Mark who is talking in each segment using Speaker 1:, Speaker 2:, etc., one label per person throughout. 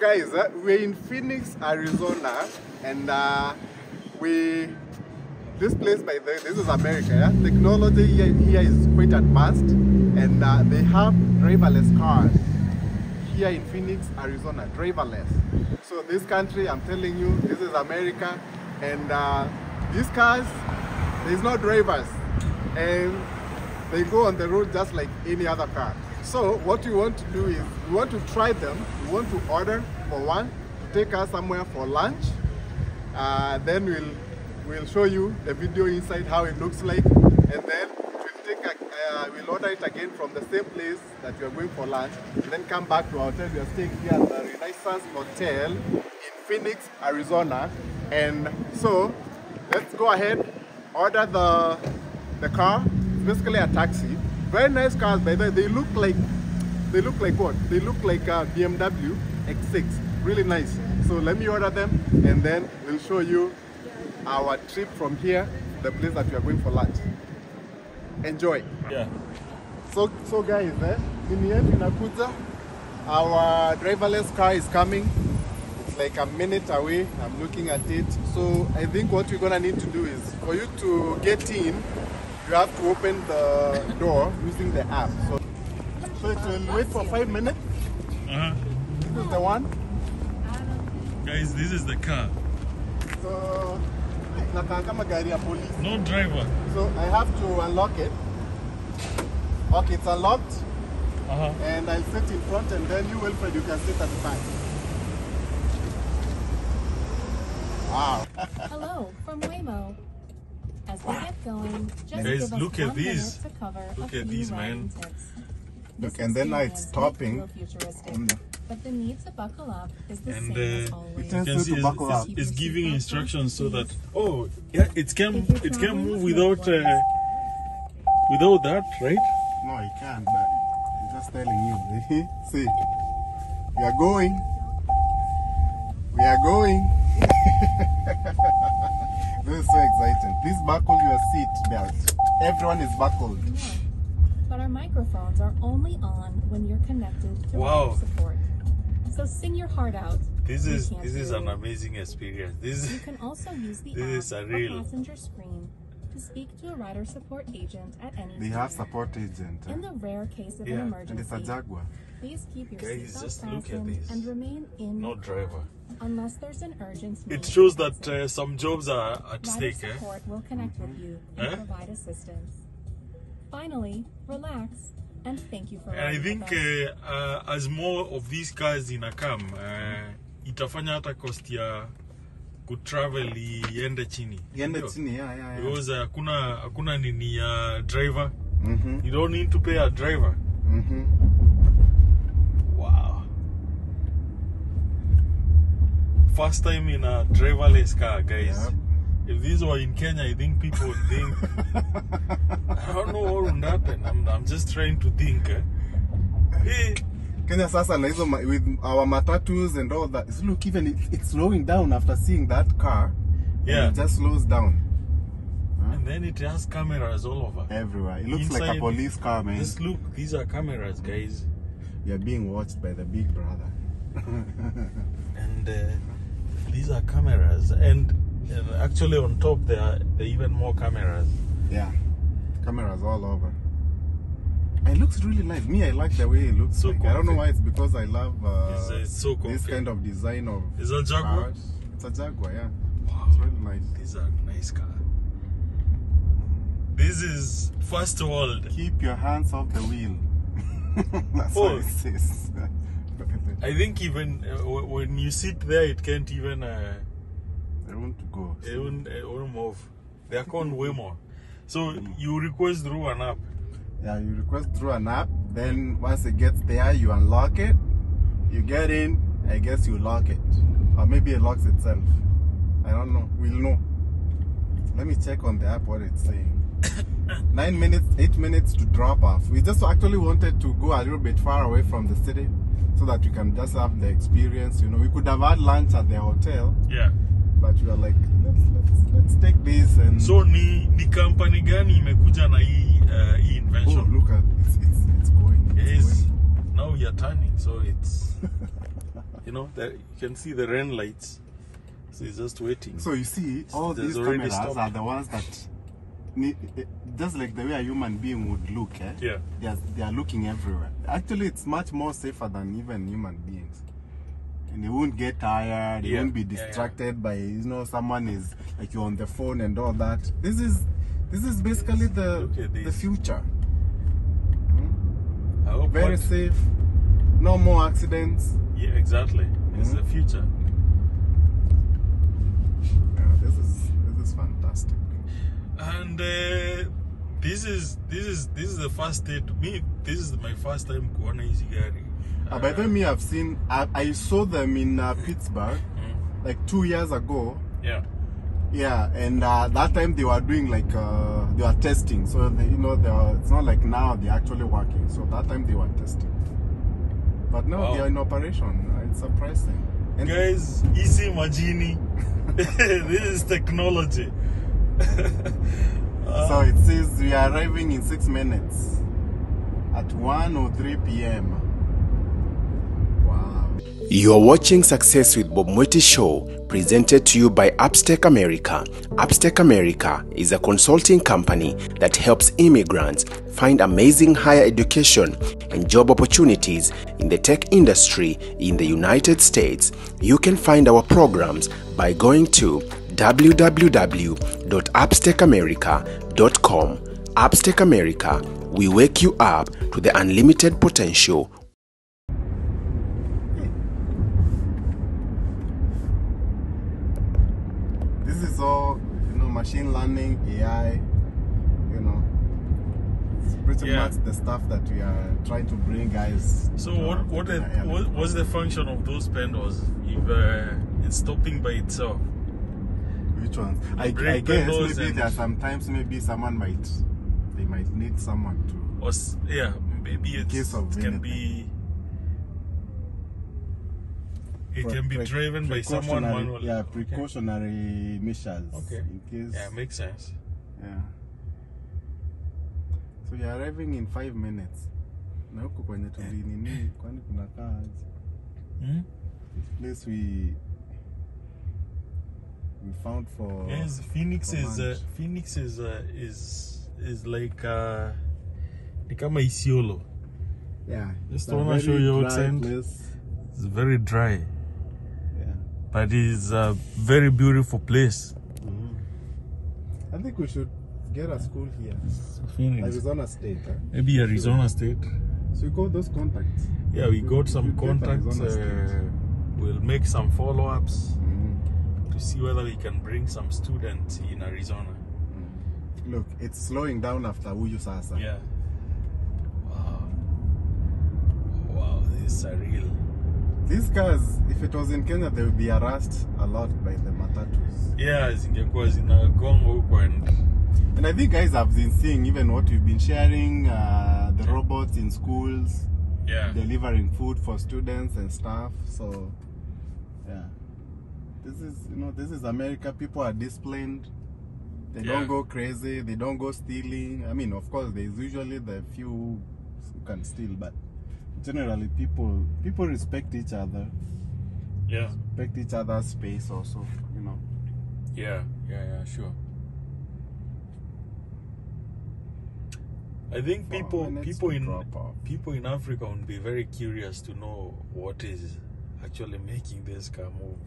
Speaker 1: guys, uh, we're in Phoenix, Arizona, and uh, we this place by the this is America. Yeah? Technology here, here is quite advanced, and uh, they have driverless cars here in Phoenix, Arizona, driverless. So this country, I'm telling you, this is America, and uh, these cars, there's no drivers, and they go on the road just like any other car. So what we want to do is we want to try them. We want to order for one to take us somewhere for lunch. Uh, then we'll we'll show you the video inside how it looks like, and then we'll take a, uh, we'll order it again from the same place that we are going for lunch, and then come back to our hotel. We are staying here at the Renaissance Hotel in Phoenix, Arizona, and so let's go ahead order the the car. It's basically a taxi. Very nice cars, by the way. They look like they look like what? They look like a BMW X6. Really nice. So let me order them, and then we'll show you our trip from here, the place that we are going for lunch. Enjoy.
Speaker 2: Yeah.
Speaker 1: So, so guys, eh, nini yetu inakuja. Our driverless car is coming. It's like a minute away. I'm looking at it. So I think what we're gonna need to do is for you to get in, you have to open the door using the app. So, so it will wait for five minutes.
Speaker 2: Uh-huh.
Speaker 1: This is the one.
Speaker 2: Guys, this is the car.
Speaker 1: So nakaa kama police.
Speaker 2: No driver.
Speaker 1: So I have to unlock it. Okay, it's unlocked.
Speaker 2: Uh-huh.
Speaker 1: and I'll sit in front and then you Wilfred you can sit at the back. Wow.
Speaker 3: Hello from Waymo. As we get going, just
Speaker 2: Guys,
Speaker 3: give us
Speaker 2: look at these.
Speaker 3: minute to cover
Speaker 2: Look
Speaker 3: a
Speaker 2: at these,
Speaker 3: riding
Speaker 2: man.
Speaker 3: tips.
Speaker 1: Look, and then now it's
Speaker 3: experience may
Speaker 1: stopping.
Speaker 3: feel futuristic,
Speaker 1: Mm.
Speaker 3: but the need to buckle up is the
Speaker 2: And,
Speaker 3: same as
Speaker 2: uh,
Speaker 3: always.
Speaker 1: tells
Speaker 2: You
Speaker 1: you
Speaker 2: can see
Speaker 1: to
Speaker 2: it's,
Speaker 1: buckle
Speaker 2: it's,
Speaker 1: up.
Speaker 2: it's giving instructions so that oh yeah it can
Speaker 3: If
Speaker 2: it can move without uh, without that right
Speaker 1: No, he can't, but I'm just telling you. See, we are going. We are going. this is so exciting. Please buckle your seat belt. Everyone is buckled.
Speaker 3: Yeah. But our microphones are only on when you're connected to
Speaker 2: Wow.
Speaker 3: rider support. So sing your heart out.
Speaker 2: this
Speaker 3: We
Speaker 2: is this is an amazing experience this
Speaker 3: You can also use the
Speaker 2: This
Speaker 3: app
Speaker 2: is a
Speaker 3: or passenger screen to speak to a rider support agent at any time.
Speaker 1: They have support agent.
Speaker 3: In the rare case of
Speaker 2: Yeah,
Speaker 3: an
Speaker 2: and
Speaker 1: And it's a
Speaker 3: emergency,
Speaker 1: Jaguar.
Speaker 3: please keep your
Speaker 2: Guys,
Speaker 3: seatbelt
Speaker 2: just
Speaker 3: fastened and remain in
Speaker 2: no driver
Speaker 3: car unless there's an urgent need.
Speaker 2: it shows that uh, some jobs are at
Speaker 3: rider
Speaker 2: stake eh?
Speaker 3: support will connect with you and
Speaker 2: Eh?
Speaker 3: provide assistance. Finally, relax and thank you for
Speaker 2: I think uh, uh, as more of these cars inakam uh, itafanya hata cost ya kutravel iende chini
Speaker 1: Iende chini, yeah, yeah, yeah.
Speaker 2: because uh, hakuna hakuna nini ya driver
Speaker 1: Mm-hmm.
Speaker 2: you don't need to pay a driver
Speaker 1: Mm-hmm.
Speaker 2: wow first time in a driverless car guys if this were in Kenya I think people would think I don't know what would happen I'm, I'm just trying to think eh? Eh,
Speaker 1: Kenya sasa na hizo with our matatus and all that. Look, even it, it's slowing down after seeing that car.
Speaker 2: Yeah.
Speaker 1: It just slows down
Speaker 2: And then it has cameras all over.
Speaker 1: everywhere. It looks like a police car, man.
Speaker 2: Just look, these are cameras, guys.
Speaker 1: Are being watched by the big brother.
Speaker 2: And uh, these are cameras. And uh, actually, on top, there are, there are even more cameras.
Speaker 1: Yeah. Cameras all over. It looks really nice. Me, I like the way it looks.
Speaker 2: So
Speaker 1: like. I don't know why it's because I love uh,
Speaker 2: It's, it's so
Speaker 1: this kind of design of
Speaker 2: Is that Jaguar?
Speaker 1: cars. It's a Jaguar, yeah.
Speaker 2: Wow.
Speaker 1: It's really nice.
Speaker 2: These are nice car. This is first world.
Speaker 1: Keep your hands off the wheel. That's
Speaker 2: Oh.
Speaker 1: what it says.
Speaker 2: I think even uh, when you sit there, it can't even uh,
Speaker 1: I want to go.
Speaker 2: it won't, it won't move. They are called Waymo. So you request through an app.
Speaker 1: Yeah, you request through an app. Then once it gets there, you unlock it. You get in. I guess you lock it, or maybe it locks itself. I don't know. We'll know. Let me check on the app what it's saying. Nine minutes, eight minutes to drop off. We just actually wanted to go a little bit far away from the city so that we can just have the experience. You know, we could have had lunch at the hotel,
Speaker 2: Yeah.
Speaker 1: but we were like, let's let's let's take this and.
Speaker 2: So ni, ni company gani imekuja na hii uh, hii
Speaker 1: oh,
Speaker 2: invention?
Speaker 1: look at it's it's it's going. It's going.
Speaker 2: Now we are turning, so it's You know, there, you can see the rain lights. So it's just waiting.
Speaker 1: So you see, all
Speaker 2: There's
Speaker 1: these cameras
Speaker 2: stopped.
Speaker 1: are the ones that just like the way a human being would look. Eh?
Speaker 2: Yeah.
Speaker 1: They are, they are looking everywhere. Actually, it's much more safer than even human beings. And they won't get tired. They
Speaker 2: Yeah,
Speaker 1: won't be
Speaker 2: yeah, yeah.
Speaker 1: distracted by you know someone is like you're on the phone and all that. This is this is basically the the future.
Speaker 2: I hope
Speaker 1: Very
Speaker 2: what-
Speaker 1: safe. No more accidents.
Speaker 2: Yeah, exactly. It's the future.
Speaker 1: Yeah, this is this is fantastic.
Speaker 2: And uh, this is this is this is the first day to me. This is my first time kuona hizi gari.
Speaker 1: Uh, by the way, me, I've seen, I, I saw them in uh, Pittsburgh
Speaker 2: Mm.
Speaker 1: like two years ago.
Speaker 2: Yeah.
Speaker 1: Yeah, and uh, that time they were doing like uh, they were testing, so they, you know they were, it's not like now they're actually working. So that time they were testing, but now
Speaker 2: Wow.
Speaker 1: they are in operation. Uh, It's surprising. And
Speaker 2: Guys, easy Majini. this is technology.
Speaker 1: So it says we are arriving in six minutes at one or three p.m. Wow.
Speaker 4: You're watching Success with Bob Mwiti Show, presented to you by Appstec America. Appstec America is a consulting company that helps immigrants find amazing higher education and job opportunities in the tech industry in the United States. You can find our programs by going to www.appstecamerica.com. Appstec America, we wake you up to the unlimited potential
Speaker 1: This is all you know, machine learning, AI. You know, it's pretty
Speaker 2: Yeah.
Speaker 1: much the stuff that we are trying to bring guys.
Speaker 2: So what
Speaker 1: our-
Speaker 2: what, the,
Speaker 1: the
Speaker 2: what what's the function of those pendles if uh, it's stopping by itself?
Speaker 1: Which ones? I, I guess maybe there are sometimes maybe someone might they might need someone to.
Speaker 2: Or yeah, maybe it's,
Speaker 1: case of
Speaker 2: it can be it can be driven by someone manually.
Speaker 1: Yeah,
Speaker 2: Okay.
Speaker 1: precautionary measures.
Speaker 2: Okay.
Speaker 1: In case.
Speaker 2: Yeah, makes sense.
Speaker 1: Yeah. So you're arriving in five minutes. Na huku kwenye tulinini kwani kuna aje?
Speaker 2: Hmm?
Speaker 1: This place we we found for
Speaker 2: Yes, Phoenix
Speaker 1: for
Speaker 2: is uh. Phoenix is uh, is is like uh, ni kama Isiolo.
Speaker 1: yeah.
Speaker 2: Just
Speaker 1: it's
Speaker 2: wanna show
Speaker 1: very
Speaker 2: you
Speaker 1: dry
Speaker 2: outside.
Speaker 1: place.
Speaker 2: It's very dry,
Speaker 1: Yeah.
Speaker 2: but it's a very beautiful place.
Speaker 1: I think we should get a school here.
Speaker 2: Phoenix,
Speaker 1: Arizona State. Huh?
Speaker 2: maybe Arizona State.
Speaker 1: So you got those contacts.
Speaker 2: Yeah, we
Speaker 1: You-
Speaker 2: got some contacts. Uh, we'll make some follow-ups
Speaker 1: Mm.
Speaker 2: To see whether we can bring some students in Arizona.
Speaker 1: Look, it's slowing down after Uyu Sasa.
Speaker 2: Yeah. Wow. Wow, this is surreal.
Speaker 1: These cars, if it was in Kenya, they would be harassed a lot by the matatus.
Speaker 2: Yeah, zingekuwa zinagonga huko and
Speaker 1: And I think guys have been seeing even what we've been sharing, uh, the robots in schools,
Speaker 2: yeah.
Speaker 1: delivering food for students and stuff. So. This is, you know, this is America. People are disciplined. They
Speaker 2: Yeah.
Speaker 1: don't go crazy. They don't go stealing. I mean, of course, there's usually the few who can steal, but generally, people people respect each other,
Speaker 2: Yeah.
Speaker 1: respect each other's space. Also, you know.
Speaker 2: Yeah, yeah, yeah, sure. I think people people in people in Africa would be very curious to know what is actually making this car move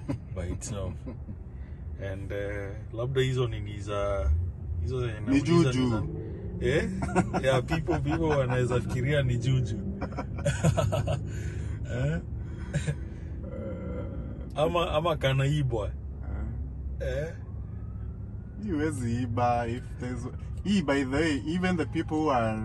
Speaker 2: by itself. And uh, labda hizo nini za hizo zenye
Speaker 1: Ni juju.
Speaker 2: ni Eh? Yeah, people people wanaweza fikiria ni juju. eh? Ama ama kanaibwa.
Speaker 1: Uh,
Speaker 2: Eh?
Speaker 1: huwezi iba if there's hii by the way even the people who are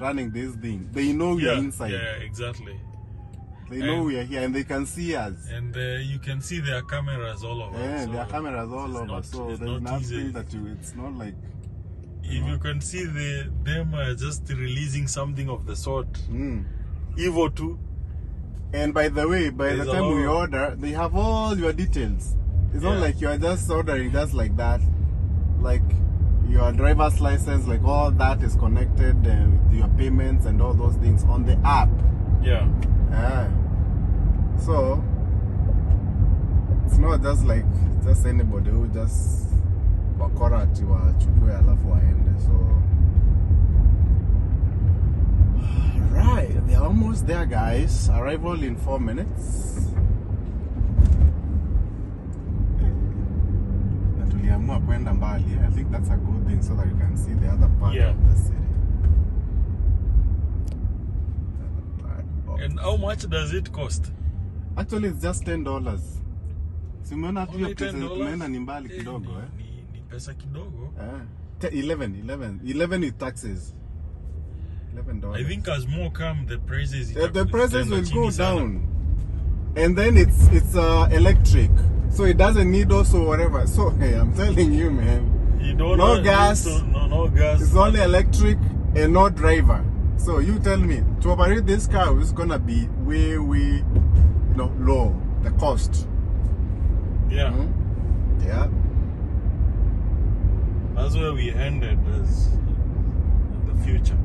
Speaker 1: running this thing they know yeah, are inside
Speaker 2: yeah, exactly.
Speaker 1: They know
Speaker 2: And-
Speaker 1: we are here and they can see us.
Speaker 2: And uh, you can see there are cameras all over.
Speaker 1: yeah
Speaker 2: so
Speaker 1: there are cameras all over
Speaker 2: not-
Speaker 1: so there's
Speaker 2: not
Speaker 1: nothing
Speaker 2: easy.
Speaker 1: that you it's not like
Speaker 2: If you can see the them uh, just releasing something of the sort,
Speaker 1: mm.
Speaker 2: Evo 2,
Speaker 1: and by the way by
Speaker 2: There's
Speaker 1: the time we order they have all your details. It's not like you are just ordering just like that. Like your driver's license like all that is connected uh, with your payments and all those things on the app.
Speaker 2: Yeah,
Speaker 1: Ah. So it's not just like just anybody who just wakora ati wachukue alafu waende so. Right they're almost there guys. Arrival in four minutes. Na tuliamua kwenda mbali. I think that's a good thing so that you can see the other part
Speaker 2: Yeah.
Speaker 1: of the city
Speaker 2: And how much does it cost?
Speaker 1: Actually it's just ten dollars. Si umeona tu hiyo
Speaker 2: $10?
Speaker 1: tumeenda ni mbali
Speaker 2: Eh,
Speaker 1: kidogo eh?
Speaker 2: Ni, ni pesa kidogo.
Speaker 1: Eh. Te- 11, 11, 11 with taxes. 11 dollars.
Speaker 2: I think as more come, the prices
Speaker 1: the, the prices will go down. And then it's it's uh, electric. So it doesn't need also whatever. So hey, I'm telling you man,
Speaker 2: You don't
Speaker 1: No
Speaker 2: need
Speaker 1: gas.
Speaker 2: no, no gas.
Speaker 1: it's only electric and no driver. So you tell me, to operate this car is gonna be way, way, you know, low, the cost.
Speaker 2: Yeah.
Speaker 1: Hmm? Yeah.
Speaker 2: That's where we ended as the future.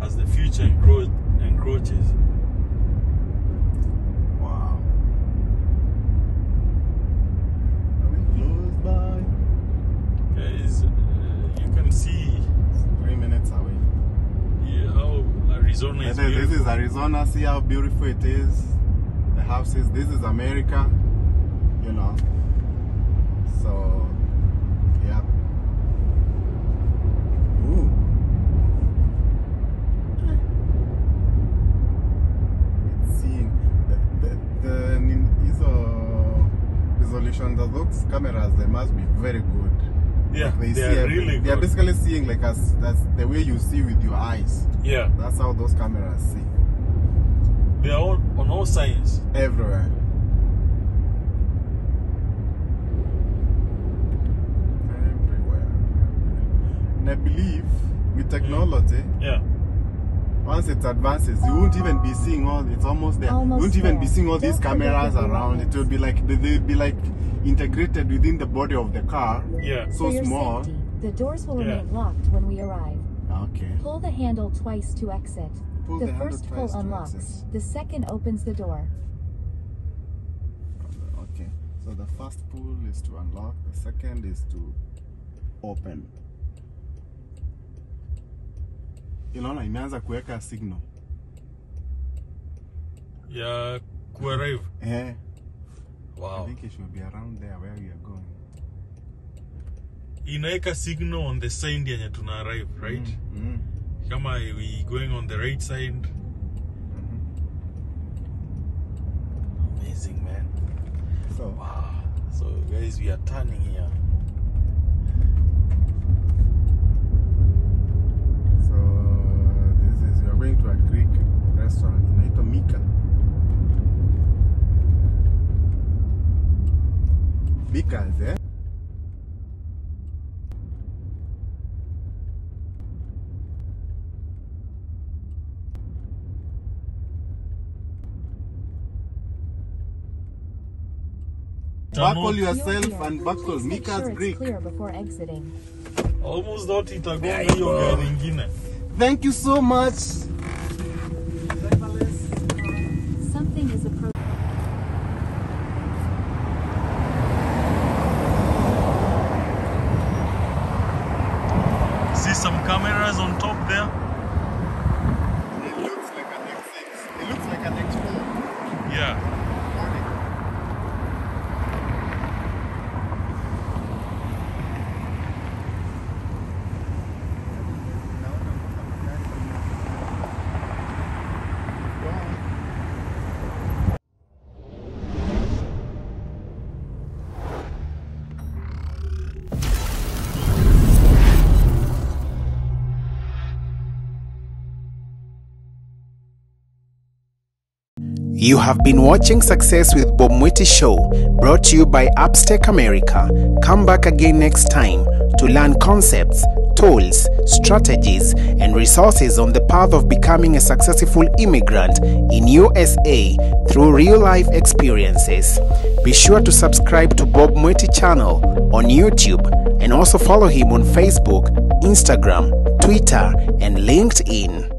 Speaker 2: As the future encro- encroaches.
Speaker 1: Wow. Are we close by?
Speaker 2: Guys, uh, you can see
Speaker 1: Three minutes away.
Speaker 2: yeah, how Arizona is
Speaker 1: this is Arizona. See how beautiful it is. The houses. This is America. You know. So, yeah. Ooh. It's seeing the the, the hizo resolution of looks cameras. They must be very good.
Speaker 2: Yeah,
Speaker 1: Like
Speaker 2: they
Speaker 1: see
Speaker 2: are
Speaker 1: every-
Speaker 2: really
Speaker 1: They are basically seeing like as that's the way you see with your eyes.
Speaker 2: Yeah,
Speaker 1: That's how those cameras see
Speaker 2: they are all, on all sides.
Speaker 1: everywhere. Everywhere. And I believe with mm. technology,
Speaker 2: Yeah,
Speaker 1: once it advances, you won't even be seeing all. It's almost there.
Speaker 3: Almost
Speaker 1: you won't even be seeing all these
Speaker 3: Don't
Speaker 1: cameras around. It will be like they- they'll be like integrated within the body of the car.
Speaker 2: yeah.
Speaker 1: So
Speaker 3: For your
Speaker 1: small.
Speaker 3: safety, the doors will
Speaker 2: Yeah.
Speaker 3: remain locked when we arrive.
Speaker 1: Okay.
Speaker 3: Pull the handle twice to exit.
Speaker 1: Pull
Speaker 3: the
Speaker 1: the handle
Speaker 3: first pull
Speaker 1: twice to
Speaker 3: unlocks.
Speaker 1: exit.
Speaker 3: The second opens the door.
Speaker 1: Okay. So the first pull is to unlock. The second is to open. Unaona imeanza kuweka signal.
Speaker 2: Yeah, kuarrive.
Speaker 1: Eh. I
Speaker 2: Wow.
Speaker 1: think it should be around there where we are going.
Speaker 2: Inaweka signal on the side yenye tuna arrive, right?
Speaker 1: Mm. -hmm.
Speaker 2: Kama we going on the right side.
Speaker 1: Mm -hmm.
Speaker 2: Amazing, man.
Speaker 1: So
Speaker 2: Wow. So guys, we are turning here.
Speaker 1: Mika's, eh? Buckle yourself and
Speaker 3: here.
Speaker 1: buckle. Mika's
Speaker 3: sure it's
Speaker 1: Greek.
Speaker 3: clear before exiting.
Speaker 2: Almost thought itagonga hiyo gari ingine.
Speaker 1: Thank you so much.
Speaker 3: Something is approaching.
Speaker 2: See some cameras on top there?
Speaker 1: It looks like an X6. It looks like an X4.
Speaker 2: Yeah.
Speaker 4: You have been watching Success with Bob Mwiti Show, brought to you by Appstec America. Come back again next time to learn concepts, tools, strategies, and resources on the path of becoming a successful immigrant in USA through real-life experiences. Be sure to subscribe to Bob Mwiti channel on YouTube and also follow him on Facebook, Instagram, Twitter, and LinkedIn.